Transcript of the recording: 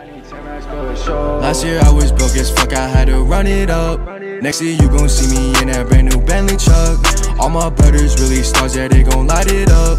Last year I was broke as fuck, I had to run it up. Next year you gon' see me in that brand new Bentley truck. All my brothers really stars, yeah, they gon' light it up.